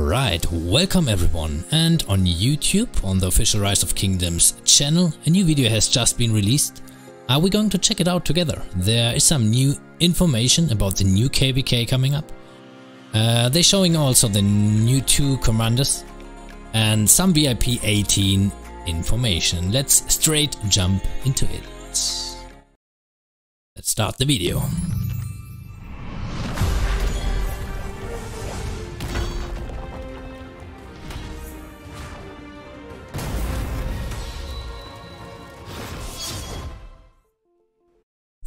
Alright, welcome everyone and on YouTube, on the official Rise of Kingdoms channel, a new video has just been released. Are we going to check it out together? There is some new information about the new KVK coming up. Uh, they're showing also the new two commanders and some VIP 18 information. Let's straight jump into it. Let's start the video.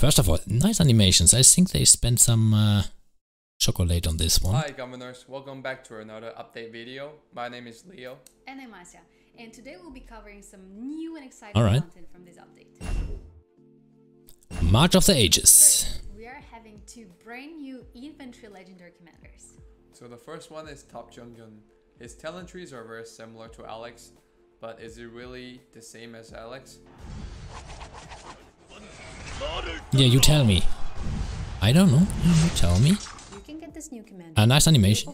First of all, nice animations. I think they spent some uh, chocolate on this one. Hi governors, welcome back to another update video. My name is Leo. And I'm Asya, and today we'll be covering some new and exciting All right. content from this update. March of the Ages. First, we are having two brand new infantry legendary commanders. So the first one is Top Jungyun. His talent trees are very similar to Alex, but is it really the same as Alex? Yeah, you tell me. I don't know. You tell me. You can get this new commander A nice animation.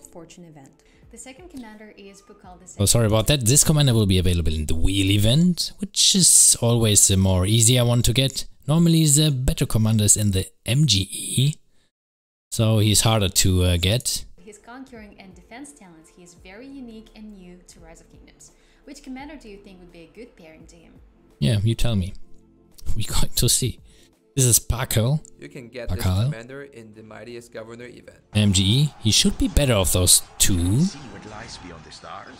The second commander is Bukal Oh, sorry about that. This commander will be available in the wheel event, which is always the more easier one to get. Normally the better commander is in the MGE, so he's harder to uh, get. His conquering and defense talents, he is very unique and new to Rise of Kingdoms. Which commander do you think would be a good pairing to him? Yeah, you tell me. We're going to see. This is Pakal, You can get this Pakal. commander in the Mightiest Governor event. MGE. He should be better of those two. See what lies beyond the stars.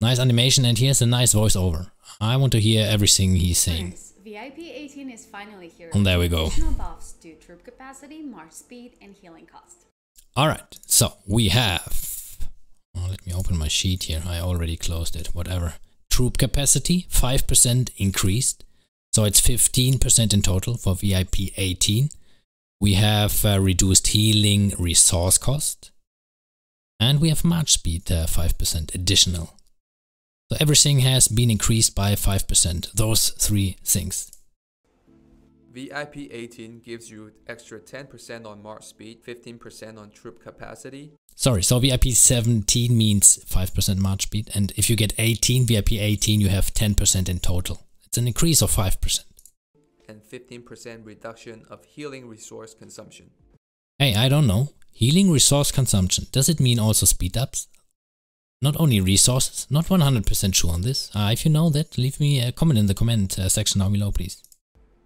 Nice animation and here's a nice voiceover. I want to hear everything he's saying. VIP 18 is finally here. And there we go. Buffs to troop capacity, march speed, and healing cost. Alright, so we have... Oh, let me open my sheet here. I already closed it, whatever. Troop capacity, 5% increased. So it's 15% in total for VIP 18. We have uh, reduced healing resource cost. And we have march speed, uh, 5% additional. So everything has been increased by 5%. Those three things. VIP 18 gives you extra 10% on march speed, 15% on troop capacity, Sorry, so VIP 17 means 5% march speed, and if you get 18, VIP 18, you have 10% in total. It's an increase of 5%. and 15% reduction of healing resource consumption. Hey, I don't know. Healing resource consumption, does it mean also speed ups? Not only resources, not 100% sure on this. Uh, if you know that, leave me a comment in the comment uh, section down below, please.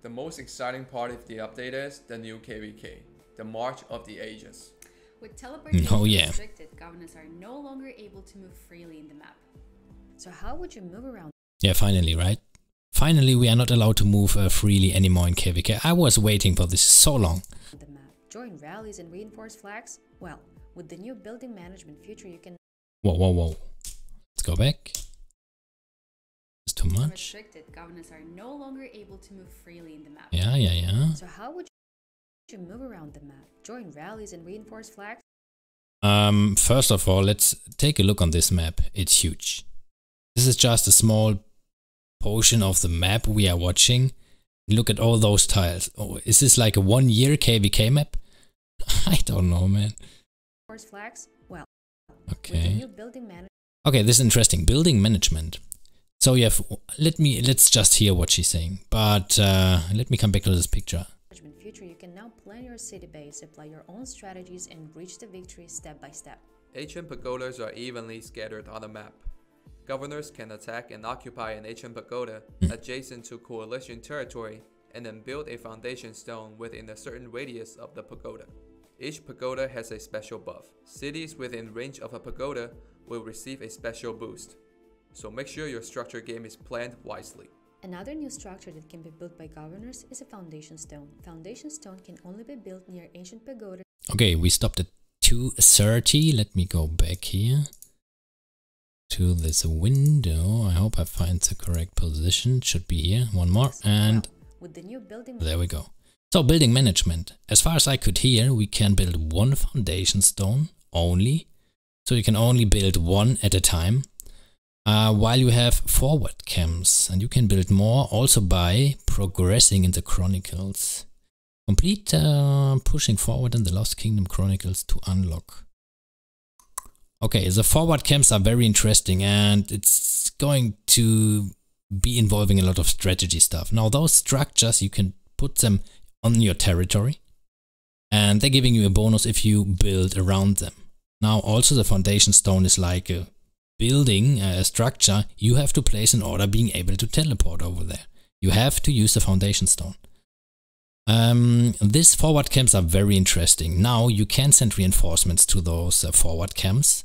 The most exciting part of the update is the new KVK, the March of the Ages. With teleportation Oh, yeah. restricted, governors are no longer able to move freely in the map. So how would you move around Yeah, finally, right? Finally, we are not allowed to move uh, freely anymore in KVK. I was waiting for this so long. the map? Join rallies and reinforce flags? Well, with the new building management feature, you can Whoa, whoa, whoa. Let's go back. It's too much. restricted, governors are no longer able to move freely in the map. Yeah, yeah, yeah. So how would you move around the map? Join rallies and reinforce flags? Um, first of all, let's take a look on this map. It's huge. This is just a small portion of the map we are watching. Look at all those tiles. Oh, is this like a one year KVK map? I don't know, man. Reinforce flags? Well, Okay. new building management Okay, this is interesting. Building management. So you have, let me, let's just hear what she's saying. But uh, let me come back to this picture. Feature, you can now plan your city base, apply your own strategies, and reach the victory step by step. Ancient pagodas are evenly scattered on the map. Governors can attack and occupy an ancient pagoda adjacent to coalition territory and then build a foundation stone within a certain radius of the pagoda. Each pagoda has a special buff. Cities within range of a pagoda will receive a special boost. So make sure your structure game is planned wisely. Another new structure that can be built by governors is a foundation stone. Foundation stone can only be built near ancient pagoda Okay, we stopped at 230. Let me go back here to this window. I hope I find the correct position. Should be here. One more. And with the new building there we go. So building management. As far as I could hear, we can build one foundation stone only. So you can only build one at a time. Uh, while you have forward camps and you can build more also by progressing in the chronicles. Complete uh, pushing forward in the Lost Kingdom Chronicles to unlock. Okay, the forward camps are very interesting and it's going to be involving a lot of strategy stuff. Now those structures, you can put them on your territory and they're giving you a bonus if you build around them. Now also the foundation stone is like a building, a structure you have to place an order being able to teleport over there. You have to use the foundation stone. Um, these forward camps are very interesting. Now you can send reinforcements to those uh, forward camps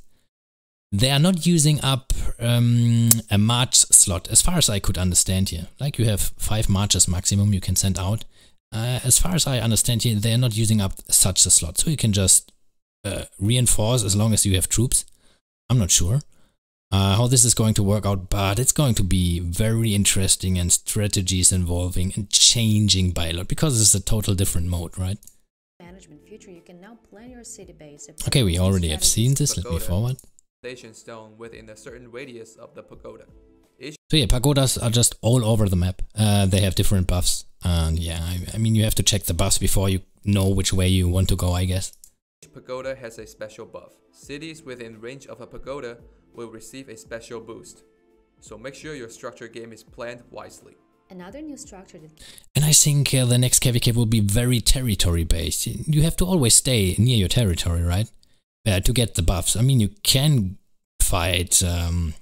they are not using up um, a march slot, as far as I could understand here. Like you have five marches maximum you can send out. Uh, as far as I understand here, they are not using up such a slot. So you can just uh, reinforce as long as you have troops. I'm not sure uh, how this is going to work out, but it's going to be very interesting and strategies involving and changing by a lot because it's a total different mode, right? Management future, you can now plan your city base. Okay, we already have seen this. Let me forward foundation stone within a certain radius of the pagoda. Each so yeah, pagodas are just all over the map. Uh, they have different buffs. And yeah, I, I, mean, you have to check the buffs before you know which way you want to go, I guess. Each pagoda has a special buff. Cities within range of a pagoda will receive a special boost. So make sure your structure game is planned wisely. Another new structure And I think uh, the next KVK will be very territory based. You have to always stay near your territory, right? uh, to get the buffs. I mean, you can fight um,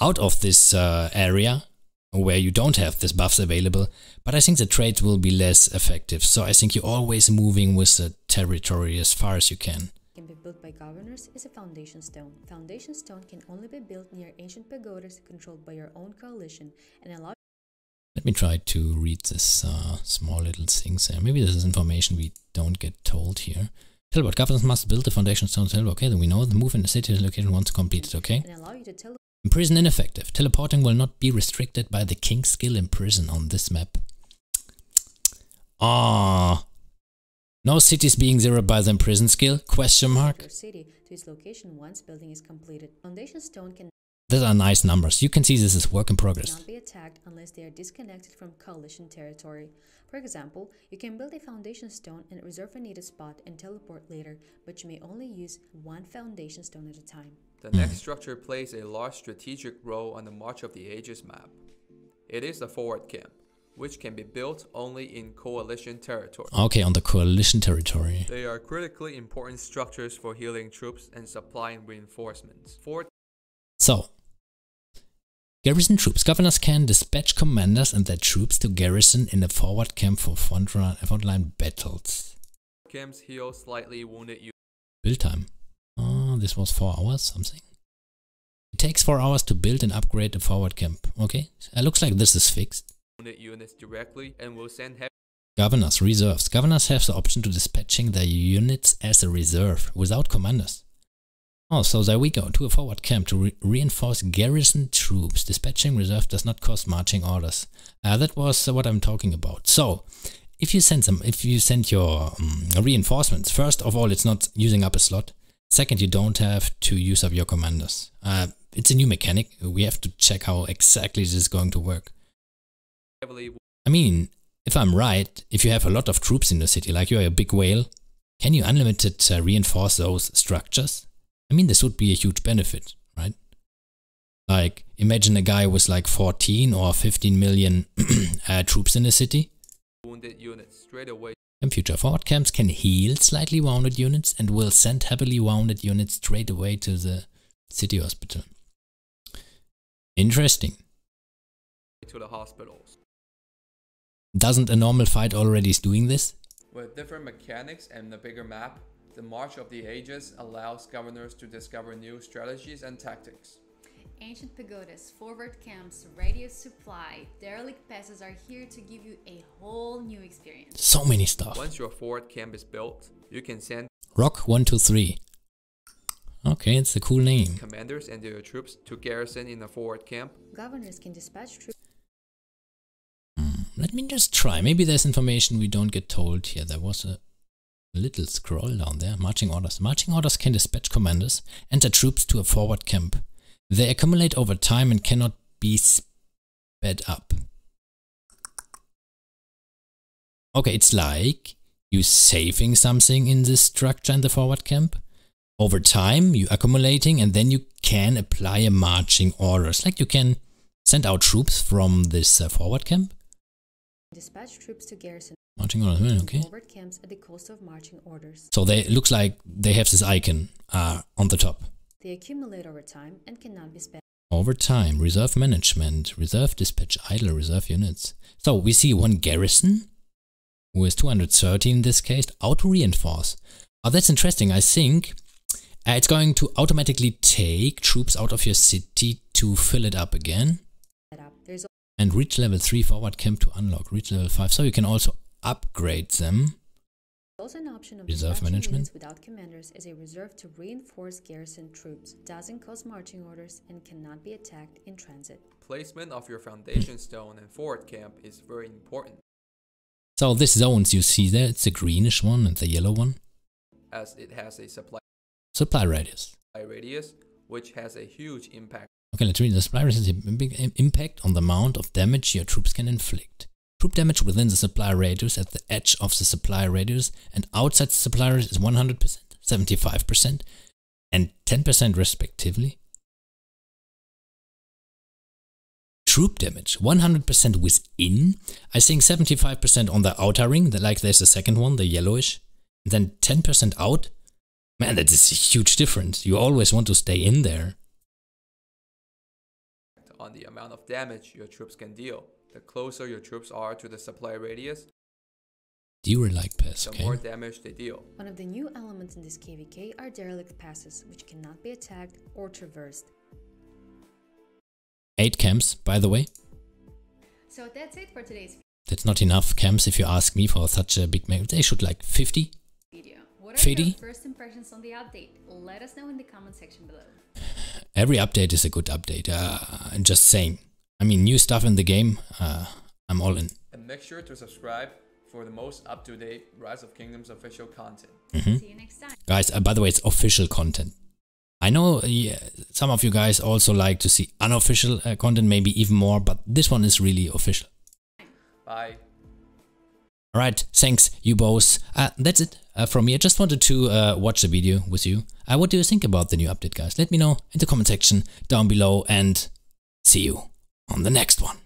out of this uh, area where you don't have these buffs available, but I think the trade will be less effective. So I think you're always moving with the territory as far as you can. Can be built by governors is a foundation stone. Foundation stone can only be built near ancient pagodas controlled by your own coalition and allow. Let me try to read this uh, small little things there. Maybe this is information we don't get told here. Teleport. Governors must build the foundation stone to teleport. Okay, then we know the move in the city location once completed, okay? Imprison ineffective. Teleporting will not be restricted by the king skill imprison on this map. Ah. No cities being zeroed by the imprison skill? Question mark. City to its location once building is completed. Foundation stone can these are nice numbers. You can see this is work in progress. Not be attacked unless they are disconnected from coalition territory. For example, you can build a foundation stone and reserve a needed spot and teleport later, but you may only use one foundation stone at a time. The next structure plays a large strategic role on the March of the Ages map. It is the forward camp, which can be built only in coalition territory. Okay, on the coalition territory. They are critically important structures for healing troops and supplying reinforcements. Fort so, Garrison troops. Governors can dispatch commanders and their troops to garrison in a forward camp for frontline, frontline battles. Camps heal slightly wounded you. Build time. Oh, this was 4 hours, something. It takes 4 hours to build and upgrade a forward camp. Okay, it looks like this is fixed. Wounded units directly and will send heavy Governors, reserves. Governors have the option to dispatching their units as a reserve without commanders. Oh, so there we go, to a forward camp to re reinforce garrison troops. Dispatching reserve does not cost marching orders. Uh, that was uh, what I'm talking about. So, if you send some, if you send your um, reinforcements, first of all, it's not using up a slot. Second, you don't have to use up your commanders. Uh, it's a new mechanic. We have to check how exactly this is going to work. I mean, if I'm right, if you have a lot of troops in the city, like you're a big whale, can you unlimited uh, reinforce those structures? I mean, this would be a huge benefit, right? Like, imagine a guy with like 14 or 15 million uh, troops in a city. Wounded units straight away. And future, forward camps can heal slightly wounded units and will send heavily wounded units straight away to the city hospital. Interesting. To the hospitals. Doesn't a normal fight already is doing this? With different mechanics and the bigger map, the March of the Ages allows governors to discover new strategies and tactics. Ancient pagodas, forward camps, radius supply, derelict passes are here to give you a whole new experience. So many stuff. Once your forward camp is built, you can send Rock 123. Okay, it's a cool name. Commanders and their troops to garrison in a forward camp. Governors can dispatch troops. Hmm, let me just try. Maybe there's information we don't get told here. There was a little scroll down there, marching orders. Marching orders can dispatch commanders and their troops to a forward camp. They accumulate over time and cannot be sped up. Okay, it's like you saving something in this structure in the forward camp. Over time, you accumulating and then you can apply a marching orders. Like you can send out troops from this uh, forward camp. Dispatch troops to garrison Marching orders, okay. forward camps at the cost of marching orders. So they looks like they have this icon uh, on the top. They accumulate over time and cannot be spent. Over time, reserve management, reserve dispatch idle reserve units. So we see one garrison, who is 230 in this case, auto reinforce. Oh, that's interesting. I think uh, it's going to automatically take troops out of your city to fill it up again. And reach level 3 forward camp to unlock. Reach level 5. So you can also upgrade them. also an option of Reserve management. without commanders is a reserve to reinforce garrison troops. Doesn't cause marching orders and cannot be attacked in transit. Placement of your foundation stone and forward camp is very important, So this zones you see there, it's the greenish one and the yellow one. as it has a supply Supply radius. Supply radius, which has a huge impact Okay, let's read. The supply radius has a big impact on the amount of damage your troops can inflict. Troop damage within the supply radius at the edge of the supply radius and outside the supply radius is 100%, 75%, and 10% respectively. Troop damage 100% within. I think 75% on the outer ring, like there's the second one, the yellowish, and then 10% out. Man, that is a huge difference. You always want to stay in there. on the amount of damage your troops can deal. The closer your troops are to the supply radius, Derelict pass, the okay? more damage they deal. One of the new elements in this KVK are derelict passes, which cannot be attacked or traversed. Eight camps, by the way. So that's it for today's That's not enough camps if you ask me for such a big map. They should like 50. video. What are Fiddy? your first impressions on the update? Let us know in the comment section below. Every update is a good update. Uh, I'm just saying. I mean, new stuff in the game. Uh, I'm all in. And make sure to subscribe for the most up-to-date Rise of Kingdoms official content. Mhm. See you next time. Guys, uh, by the way, it's official content. I know yeah, some of you guys also like to see unofficial uh, content, maybe even more, but this one is really official. Bye. Alright, thanks, you both. Uh, that's it uh, from me. I just wanted to uh, watch the video with you. Uh, what do you think about the new update, guys? Let me know in the comment section down below and see you on the next one.